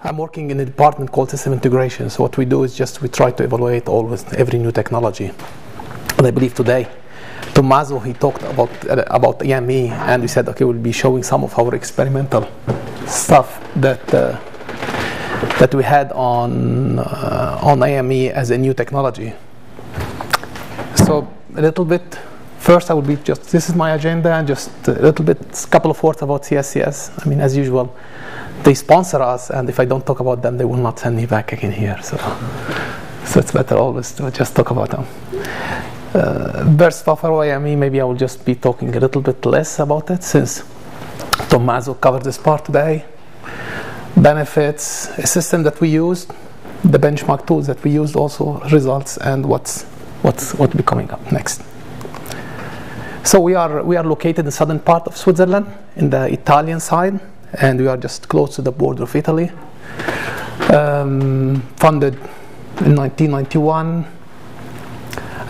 I'm working in a department called system integration. So what we do is just we try to evaluate always every new technology. And I believe today, Tommaso he talked about uh, about IME, and we said okay we'll be showing some of our experimental stuff that uh, that we had on uh, on IME as a new technology. So a little bit. First, I will be just this is my agenda, and just a little bit, couple of words about CSCS. I mean, as usual, they sponsor us, and if I don't talk about them, they will not send me back again here. So, so it's better always to just talk about them. Uh, burst buffer IME, maybe I will just be talking a little bit less about it since Tommaso covered this part today. Benefits, a system that we used, the benchmark tools that we used also, results, and what's what's what will be coming up next. So we are we are located in the southern part of Switzerland, in the Italian side and we are just close to the border of Italy. Um, funded in 1991.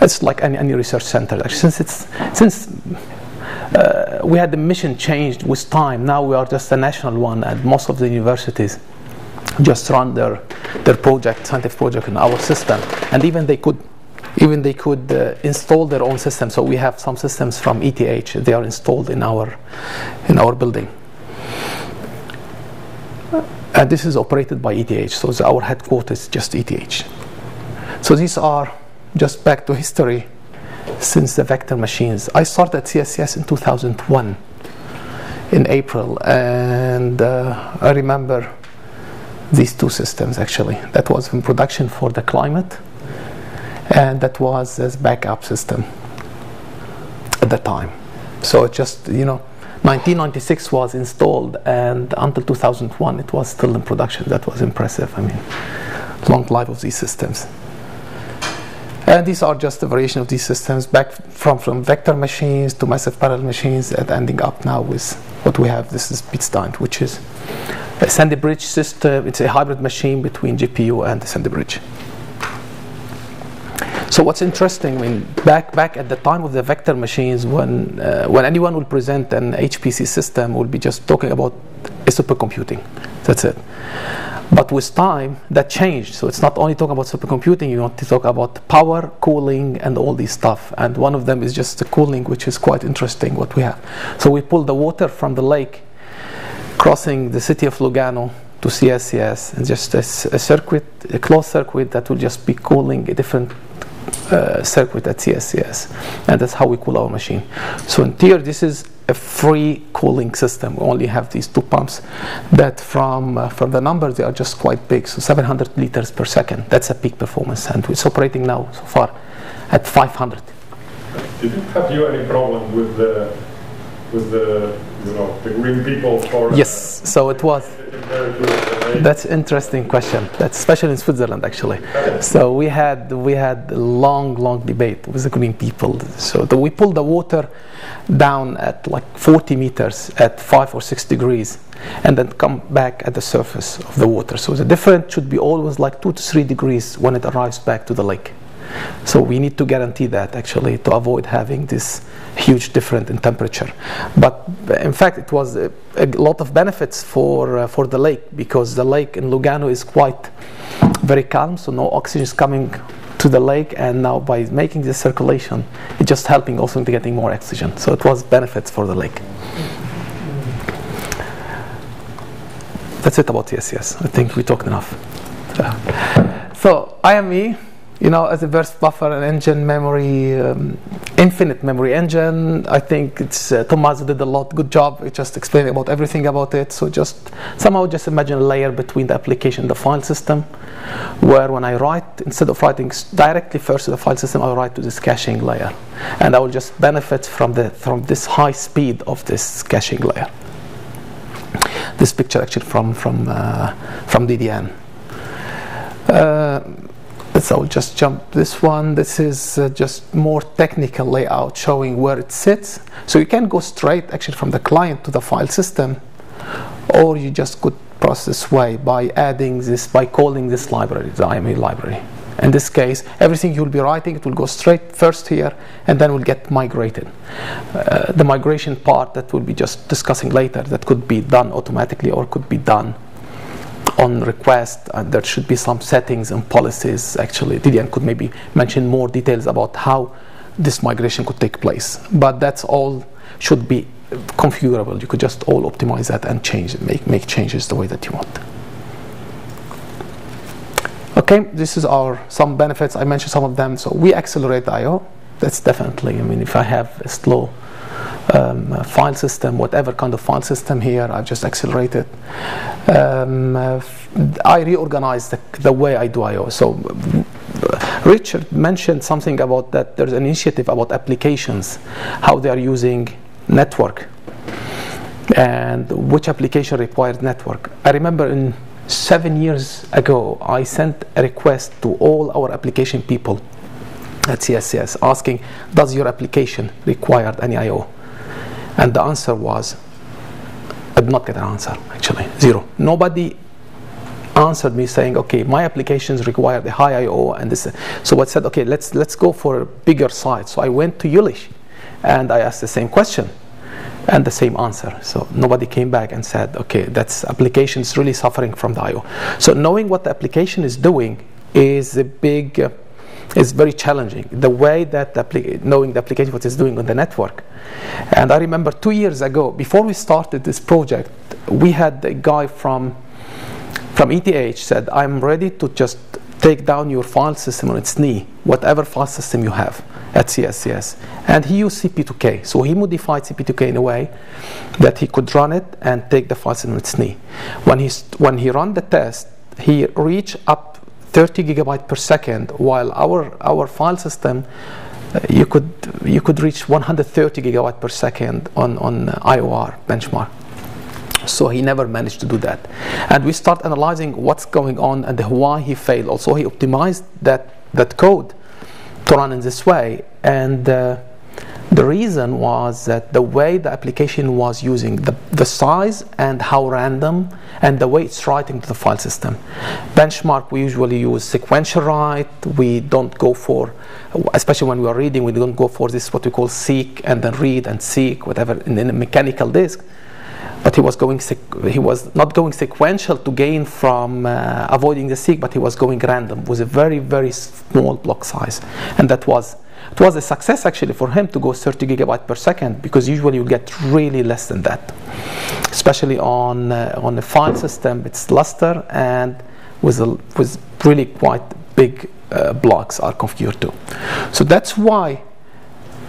It's like any, any research center. Since it's since uh, we had the mission changed with time, now we are just a national one, and most of the universities just run their their project, scientific project in our system, and even they could even they could uh, install their own system. So we have some systems from ETH. They are installed in our in our building. And this is operated by ETH, so our headquarters is just ETH. So these are just back to history since the vector machines. I started CSCS in 2001 in April, and uh, I remember these two systems actually. That was in production for the climate, and that was as backup system at the time. So it just you know 1996 was installed, and until 2001 it was still in production. That was impressive. I mean, long life of these systems. And these are just a variation of these systems, back from, from vector machines to massive parallel machines, and ending up now with what we have. This is Piz Daint, which is a Sandy Bridge system. It's a hybrid machine between GPU and the Sandy Bridge. So what's interesting, I mean, back back at the time of the vector machines, when uh, when anyone will present an HPC system, will be just talking about a supercomputing. That's it. But with time, that changed. So it's not only talking about supercomputing, you want to talk about power, cooling, and all these stuff. And one of them is just the cooling, which is quite interesting what we have. So we pull the water from the lake, crossing the city of Lugano to CSCS, and just a, a circuit, a closed circuit that will just be cooling a different uh, circuit at CSCS, and that's how we cool our machine. So in TIER, this is a free cooling system. We only have these two pumps that from, uh, from the numbers, they are just quite big. So 700 liters per second, that's a peak performance. And it's operating now so far at 500. Did it have you any problem with the, with the, you know, the green people for? Uh, yes, so it was. That's interesting question. That's especially in Switzerland, actually. So we had we had a long, long debate with the green people. So the, we pulled the water down at like 40 meters at five or six degrees, and then come back at the surface of the water. So the difference should be always like two to three degrees when it arrives back to the lake. So we need to guarantee that actually to avoid having this huge difference in temperature. But in fact, it was a, a lot of benefits for uh, for the lake because the lake in Lugano is quite very calm, so no oxygen is coming to the lake, and now by making this circulation, it's just helping also getting more oxygen. So it was benefits for the lake. That's it about CSCS. I think we talked enough. So I am IME you know, as a burst buffer and engine memory, um, infinite memory engine. I think it's uh, Tommaso did a lot good job just explaining about everything about it. So just somehow just imagine a layer between the application and the file system, where when I write, instead of writing directly first to the file system, I write to this caching layer, and I will just benefit from the from this high speed of this caching layer. This picture actually from from uh, from DDN. Uh, so I'll just jump this one. This is uh, just more technical layout showing where it sits. So you can go straight actually from the client to the file system, or you just could process way by adding this, by calling this library, the IME library. In this case, everything you'll be writing, it will go straight first here, and then will get migrated. Uh, the migration part that we'll be just discussing later, that could be done automatically or could be done on request, and there should be some settings and policies. Actually, DDN could maybe mention more details about how this migration could take place. But that's all should be configurable. You could just all optimize that and change it, make, make changes the way that you want. Okay, this is our some benefits. I mentioned some of them. So we accelerate I/O. That's definitely. I mean, if I have a slow um, file system, whatever kind of file system here, I've just accelerated. Um, uh, I reorganize the, the way I do I/O. So Richard mentioned something about that. There's an initiative about applications, how they are using network, and which application required network. I remember in seven years ago, I sent a request to all our application people at CSCS asking, does your application require any I/O? And the answer was, I did not get an answer actually, zero. Nobody answered me saying, okay, my applications require the high I/O and this. So I said, okay, let's let's go for a bigger site. So I went to Jülich, and I asked the same question, and the same answer. So nobody came back and said, okay, that's application is really suffering from the I/O. So knowing what the application is doing is a big. Uh, is very challenging. The way that the knowing the application what it's doing on the network. And I remember two years ago, before we started this project, we had a guy from from ETH said, I'm ready to just take down your file system on its knee, whatever file system you have at CSCS. And he used CP2K. So he modified CP2K in a way that he could run it and take the file system on its knee. When he, when he ran the test, he reached up 30 gigabyte per second, while our, our file system, uh, you, could, you could reach 130 gigabyte per second on, on IOR benchmark. So he never managed to do that. And we start analyzing what's going on and why he failed. Also, he optimized that, that code to run in this way. And uh, the reason was that the way the application was using the, the size and how random and the way it's writing to the file system. Benchmark, we usually use sequential write. We don't go for, especially when we are reading, we don't go for this what we call seek and then read and seek, whatever, in, in a mechanical disk but he was going he was not going sequential to gain from uh, avoiding the seek but he was going random with a very very small block size and that was it was a success actually for him to go 30 gigabyte per second because usually you get really less than that. Especially on uh, on a file system it's Lustre and with a, with really quite big uh, blocks are configured too. So that's why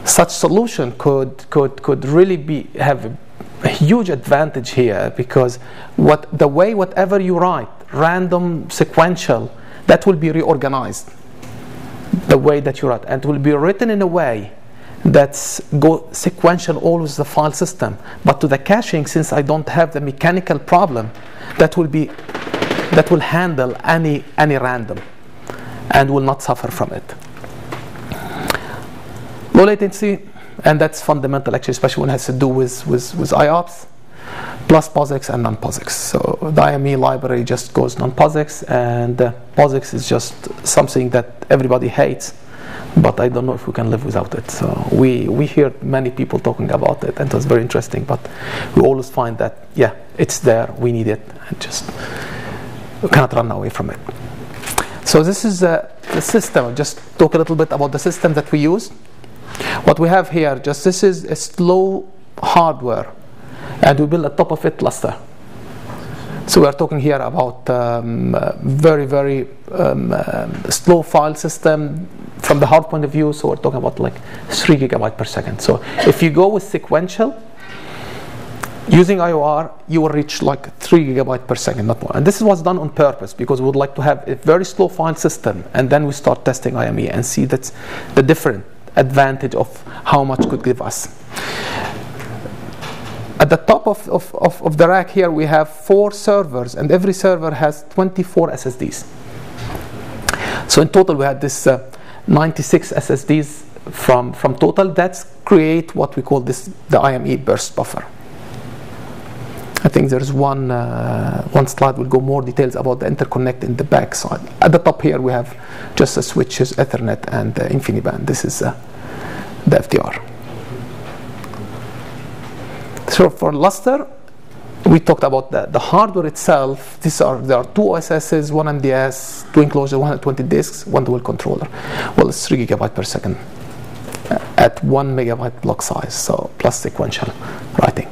such solution could could could really be have a a huge advantage here because what the way whatever you write, random, sequential, that will be reorganized the way that you write. And it will be written in a way that's go sequential always the file system. But to the caching since I don't have the mechanical problem that will be that will handle any any random and will not suffer from it. Low latency and that's fundamental actually, especially when it has to do with, with, with IOPS, plus POSIX and non-POSIX. So the IME library just goes non-POSIX, and uh, POSIX is just something that everybody hates, but I don't know if we can live without it. So we, we hear many people talking about it, and it's very interesting, but we always find that, yeah, it's there, we need it, and just we cannot run away from it. So this is uh, the system. just talk a little bit about the system that we use. What we have here, just this is a slow hardware, and we build a top of it cluster. So we are talking here about um, uh, very, very um, uh, slow file system from the hard point of view. So we're talking about like three gigabyte per second. So if you go with sequential, using IOR, you will reach like three gigabyte per second, not more. And this was done on purpose because we would like to have a very slow file system, and then we start testing IME and see that's the different advantage of how much could give us. At the top of, of, of, of the rack here, we have four servers, and every server has 24 SSDs. So in total, we had this uh, 96 SSDs from, from total. That's create what we call this the IME burst buffer. I think there's one uh, one slide will go more details about the interconnect in the back side. At the top here we have just the switches, Ethernet and uh, InfiniBand. This is uh, the FDR. So for Lustre, we talked about the, the hardware itself. These are there are two OSSs, one MDS, two enclosures, 120 disks, one dual controller. Well, it's three gigabyte per second uh, at one megabyte block size, so plus sequential writing.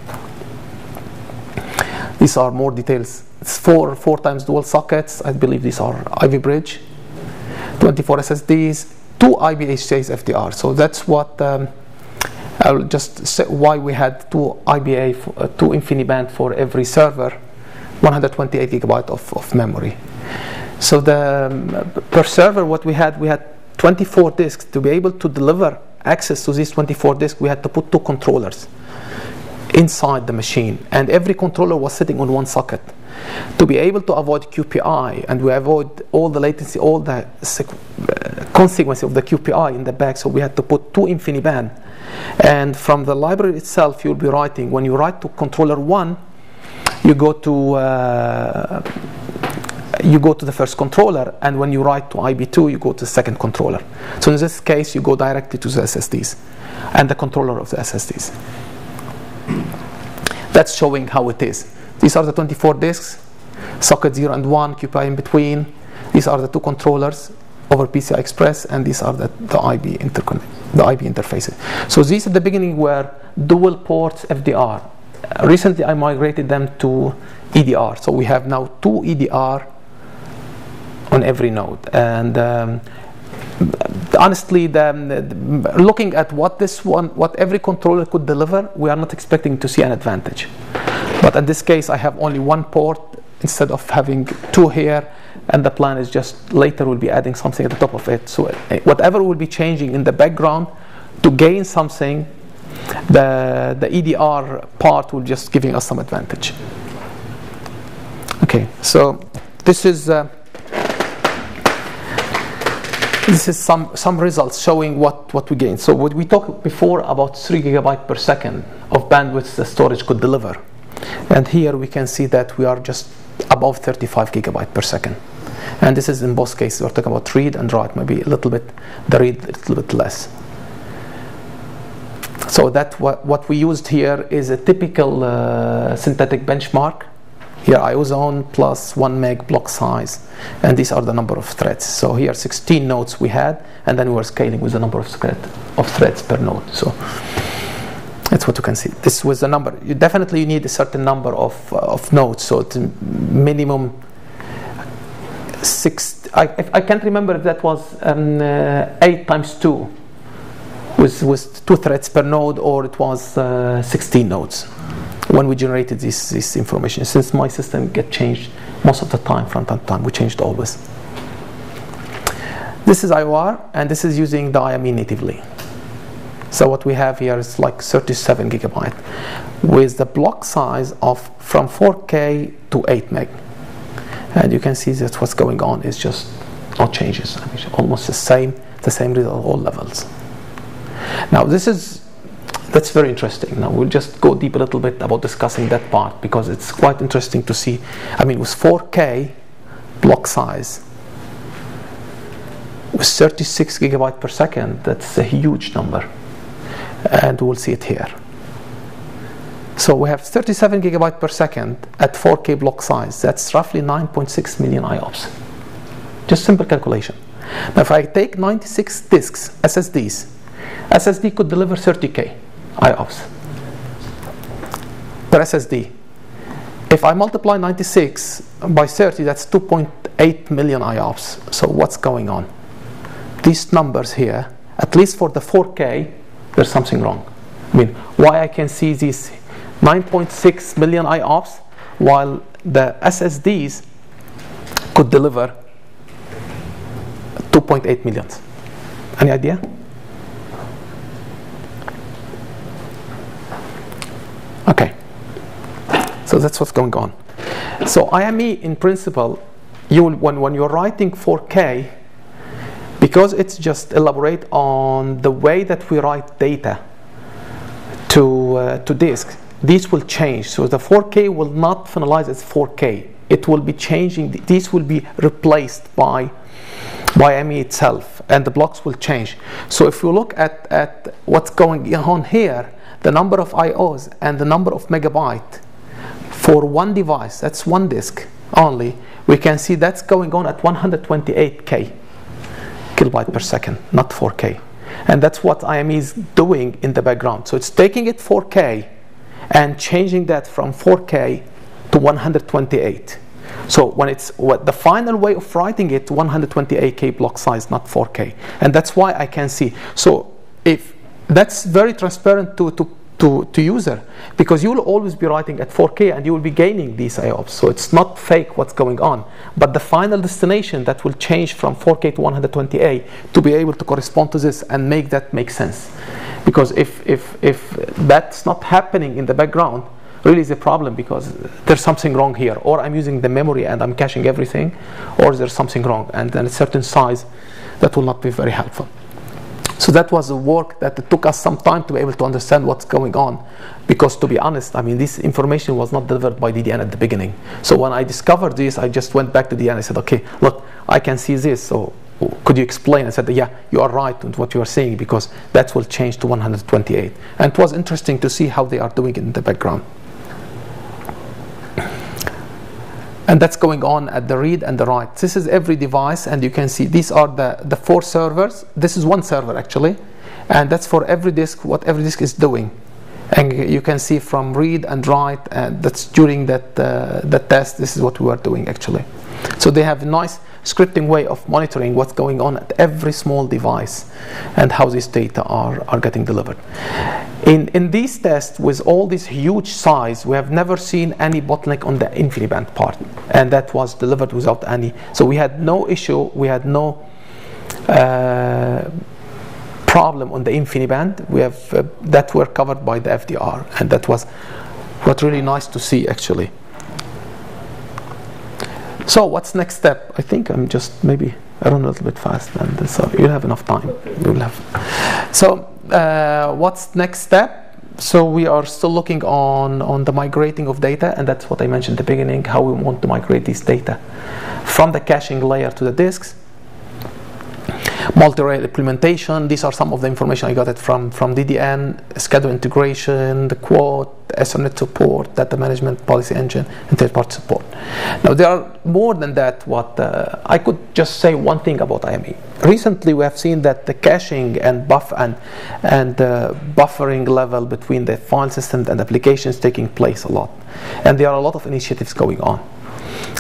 These are more details. It's four four times dual sockets. I believe these are Ivy Bridge, 24 SSDs, two IB HCAs FDR. So that's what. Um, I'll just say why we had two IBA, uh, two InfiniBand for every server, 128 gigabyte of, of memory. So the um, per server, what we had, we had 24 disks. To be able to deliver access to these 24 disks, we had to put two controllers inside the machine, and every controller was sitting on one socket. To be able to avoid QPI and we avoid all the latency, all the uh, consequences of the QPI in the back, so we had to put two InfiniBand and from the library itself, you'll be writing. When you write to controller one, you go to uh, you go to the first controller, and when you write to IB2, you go to the second controller. So in this case, you go directly to the SSDs and the controller of the SSDs. That's showing how it is. These are the 24 disks, socket 0 and 1, QPI in between. These are the two controllers over PCI Express, and these are the, the IB the IB interfaces. So these at the beginning were dual ports FDR. Recently, I migrated them to EDR. So we have now two EDR on every node, and um, honestly, the, the, looking at what this one, what every controller could deliver, we are not expecting to see an advantage. But in this case, I have only one port instead of having two here and the plan is just later we'll be adding something at the top of it. So uh, whatever will be changing in the background to gain something, the, the EDR part will just giving us some advantage. Okay, so this is uh, this is some some results showing what what we gain. So what we talked before about three gigabyte per second of bandwidth the storage could deliver, and here we can see that we are just above 35 gigabyte per second. And this is in both cases, we're talking about read and write, maybe a little bit, the read a little bit less. So that what, what we used here is a typical uh, synthetic benchmark. Here IOZone plus 1 meg block size, and these are the number of threads. So here 16 nodes we had, and then we were scaling with the number of, thread, of threads per node. So that's what you can see. This was the number. You definitely you need a certain number of, uh, of nodes, so it's minimum six. I, I can't remember if that was um, uh, eight times two, with with two threads per node, or it was uh, 16 nodes when we generated this this information. Since my system get changed most of the time from time to time, we changed always. This is IOR, and this is using the IME natively. So what we have here is like 37 gigabyte with the block size of from 4K to 8 meg. And you can see that what's going on is just no changes. I mean, almost the same the same result at all levels. Now this is that's very interesting. Now we'll just go deep a little bit about discussing that part because it's quite interesting to see I mean with 4k block size with 36 gigabyte per second that's a huge number and we'll see it here so we have 37 gigabyte per second at 4K block size. That's roughly 9.6 million IOPS. Just simple calculation. Now if I take 96 disks, SSDs, SSD could deliver 30K IOPS per SSD. If I multiply 96 by 30, that's 2.8 million IOPS. So what's going on? These numbers here, at least for the 4K, there's something wrong. I mean, why I can see these 9.6 million IOPS, while the SSDs could deliver 2.8 million. Any idea? Okay. So that's what's going on. So IME, in principle, you when, when you're writing 4K, because it's just elaborate on the way that we write data to, uh, to disk, this will change. So the 4K will not finalize as 4K. It will be changing. This will be replaced by by IME itself, and the blocks will change. So if you look at, at what's going on here, the number of IOs and the number of megabyte for one device, that's one disk only, we can see that's going on at 128k kilobyte per second, not 4k. And that's what IME is doing in the background. So it's taking it 4k and changing that from 4k to 128. So when it's what the final way of writing it 128k block size, not 4k, and that's why I can see. So if that's very transparent to, to to, to user because you will always be writing at 4K and you will be gaining these IOPS. So it's not fake what's going on. But the final destination that will change from 4K to 120A to be able to correspond to this and make that make sense. Because if, if, if that's not happening in the background, really is a problem because there's something wrong here. Or I'm using the memory and I'm caching everything, or there's something wrong. And then a certain size that will not be very helpful. So that was a work that took us some time to be able to understand what's going on. Because to be honest, I mean, this information was not delivered by DDN at the beginning. So when I discovered this, I just went back to DDN and I said, okay, look, I can see this. So could you explain? I said, yeah, you are right in what you are saying because that will change to 128. And it was interesting to see how they are doing it in the background. And that's going on at the read and the write. This is every device, and you can see these are the, the four servers. This is one server actually, and that's for every disk, what every disk is doing. And you can see from read and write, and that's during that, uh, that test, this is what we are doing actually. So they have a nice scripting way of monitoring what's going on at every small device and how these data are, are getting delivered. In, in these tests, with all this huge size, we have never seen any bottleneck on the InfiniBand part, and that was delivered without any. So we had no issue, we had no uh, problem on the InfiniBand. We have uh, that were covered by the FDR, and that was what really nice to see actually. So what's next step? I think I'm just maybe I run a little bit fast, and so you'll have enough time. You'll have. So uh, what's next step? So we are still looking on on the migrating of data, and that's what I mentioned at the beginning. How we want to migrate this data from the caching layer to the disks multi-rail implementation. These are some of the information I got it from, from DDN, schedule integration, the quote, Ethernet support, data management policy engine, and third-party support. Now there are more than that. What uh, I could just say one thing about IME. Recently, we have seen that the caching and buff and and uh, buffering level between the file system and applications taking place a lot, and there are a lot of initiatives going on.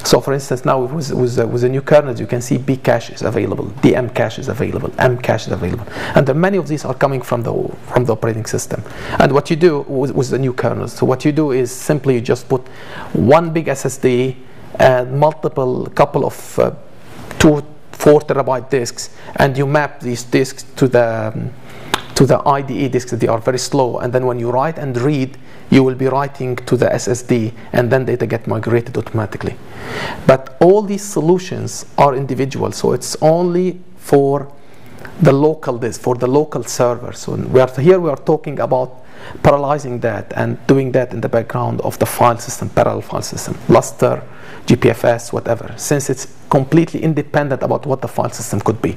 So for instance, now with, with, uh, with the new kernels, you can see B cache is available, DM cache is available, M cache is available. And many of these are coming from the, from the operating system. And what you do with, with the new kernels, so what you do is simply you just put one big SSD and multiple couple of uh, two, four terabyte disks, and you map these disks to the um, to the IDE disks. They are very slow, and then when you write and read, you will be writing to the SSD and then data get migrated automatically. But all these solutions are individual, so it's only for the local disk, for the local server. So we are here we are talking about parallelizing that and doing that in the background of the file system, parallel file system, Lustre, GPFS, whatever, since it's completely independent about what the file system could be.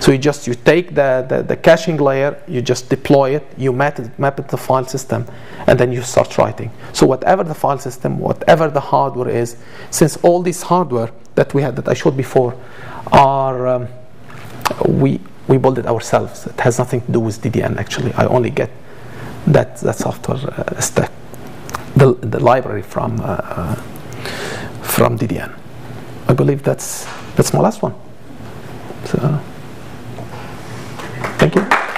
So you just you take the, the, the caching layer, you just deploy it, you map it, map it to the file system, and then you start writing. So whatever the file system, whatever the hardware is, since all this hardware that we had that I showed before are um, we we build it ourselves. It has nothing to do with DDN actually. I only get that, that software uh, stack, the, the library from, uh, uh, from DDN. I believe that's, that's my last one. So, thank you.